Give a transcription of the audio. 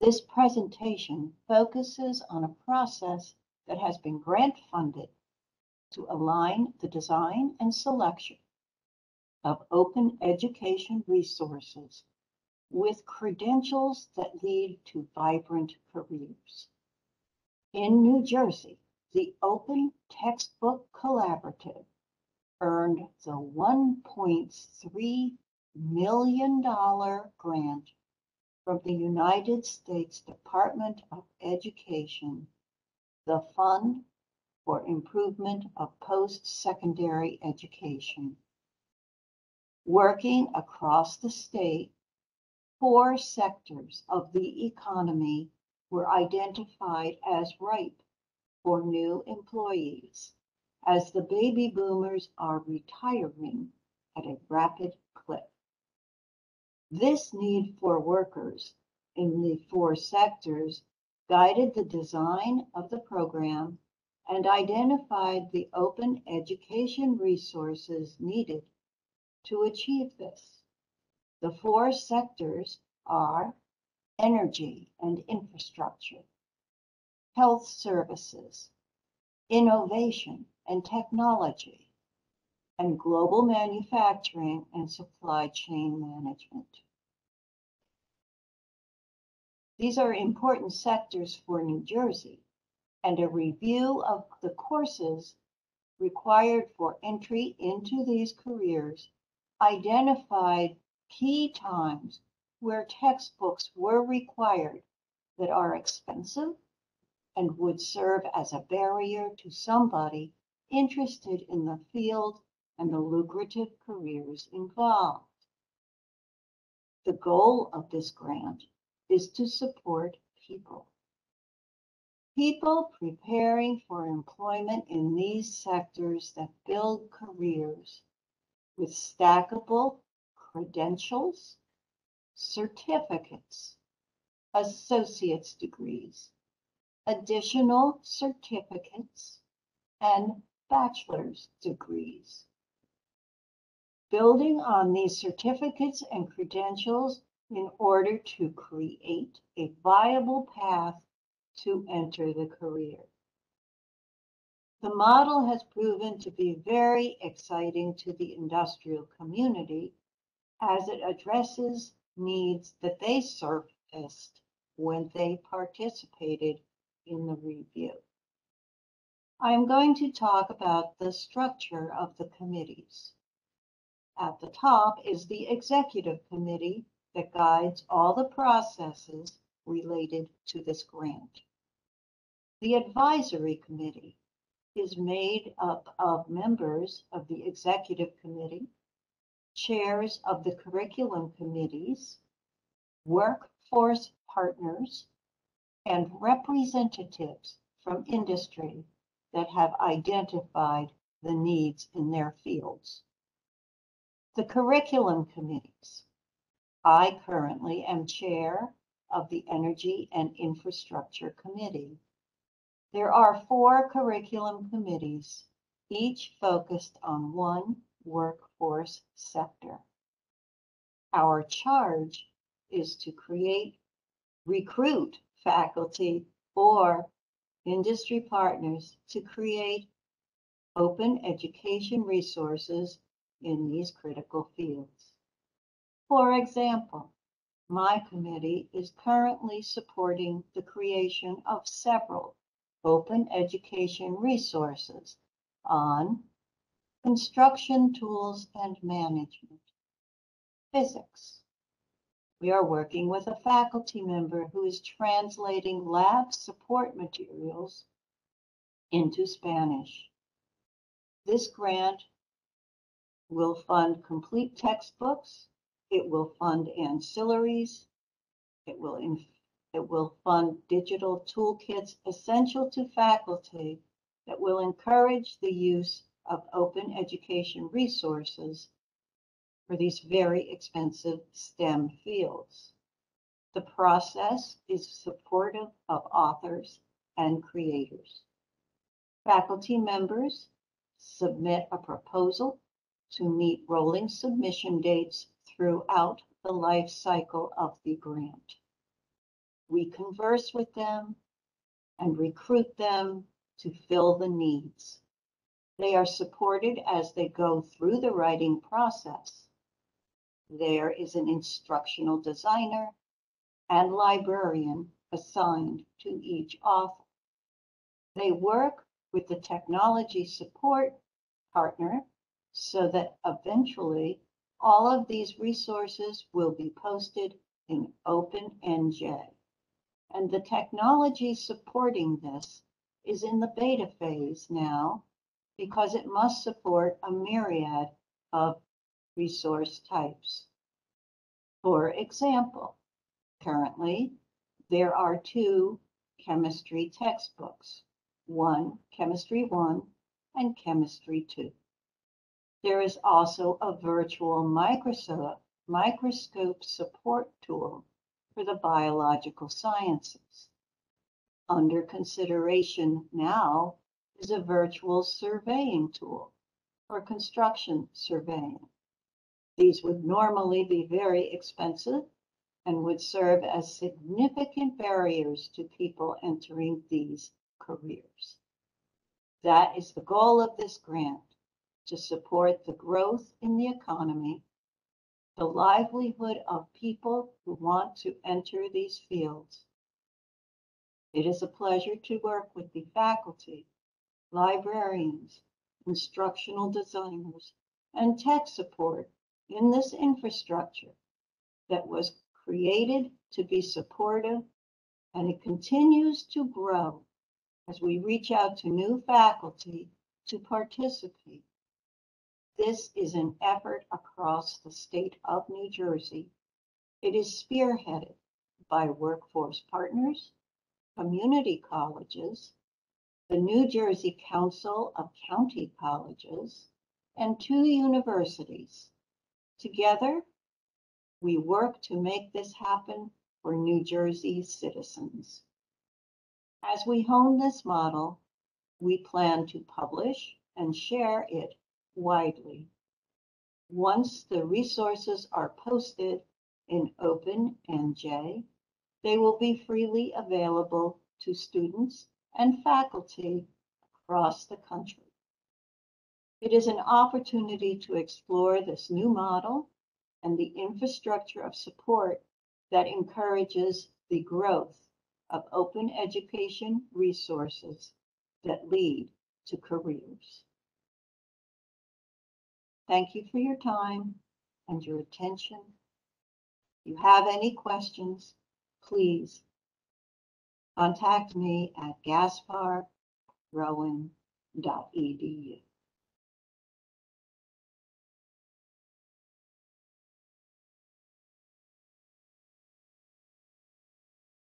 This presentation focuses on a process that has been grant funded to align the design and selection of open education resources with credentials that lead to vibrant careers. In New Jersey, the Open Textbook Collaborative earned the $1.3 million grant from the United States Department of Education, the Fund for Improvement of Post-Secondary Education. Working across the state, four sectors of the economy were identified as ripe for new employees as the baby boomers are retiring at a rapid clip. This need for workers in the four sectors guided the design of the program and identified the open education resources needed to achieve this. The four sectors are energy and infrastructure, health services, innovation and technology, and global manufacturing and supply chain management. These are important sectors for New Jersey, and a review of the courses required for entry into these careers identified key times where textbooks were required that are expensive and would serve as a barrier to somebody interested in the field and the lucrative careers involved. The goal of this grant is to support people. People preparing for employment in these sectors that build careers with stackable credentials, certificates, associate's degrees, additional certificates, and bachelor's degrees. Building on these certificates and credentials in order to create a viable path to enter the career. The model has proven to be very exciting to the industrial community as it addresses needs that they surfaced when they participated in the review. I am going to talk about the structure of the committees. At the top is the executive committee that guides all the processes related to this grant. The advisory committee is made up of members of the executive committee, chairs of the curriculum committees, workforce partners, and representatives from industry that have identified the needs in their fields. The curriculum committees. I currently am chair of the Energy and Infrastructure Committee. There are four curriculum committees, each focused on one workforce sector. Our charge is to create, recruit faculty or industry partners to create open education resources in these critical fields. For example, my committee is currently supporting the creation of several open education resources on construction tools and management, physics, we are working with a faculty member who is translating lab support materials into Spanish. This grant will fund complete textbooks, it will fund ancillaries, it will, it will fund digital toolkits essential to faculty that will encourage the use of open education resources for these very expensive STEM fields. The process is supportive of authors and creators. Faculty members submit a proposal to meet rolling submission dates throughout the life cycle of the grant. We converse with them and recruit them to fill the needs. They are supported as they go through the writing process. There is an instructional designer and librarian assigned to each author. They work with the technology support partner so that eventually all of these resources will be posted in OpenNJ. And the technology supporting this is in the beta phase now because it must support a myriad of resource types. For example, currently there are two chemistry textbooks, one Chemistry 1 and Chemistry 2. There is also a virtual microscope, support tool for the biological sciences. Under consideration now is a virtual surveying tool for construction surveying. These would normally be very expensive and would serve as significant barriers to people entering these careers. That is the goal of this grant, to support the growth in the economy, the livelihood of people who want to enter these fields. It is a pleasure to work with the faculty, librarians, instructional designers, and tech support in this infrastructure that was created to be supportive and it continues to grow as we reach out to new faculty to participate. This is an effort across the state of New Jersey. It is spearheaded by workforce partners, community colleges, the New Jersey Council of County Colleges, and two universities. Together, we work to make this happen for New Jersey citizens. As we hone this model, we plan to publish and share it widely. Once the resources are posted in OpenNJ, they will be freely available to students and faculty across the country. It is an opportunity to explore this new model and the infrastructure of support that encourages the growth of open education resources that lead to careers. Thank you for your time and your attention. If you have any questions, please contact me at gasparrowan.edu.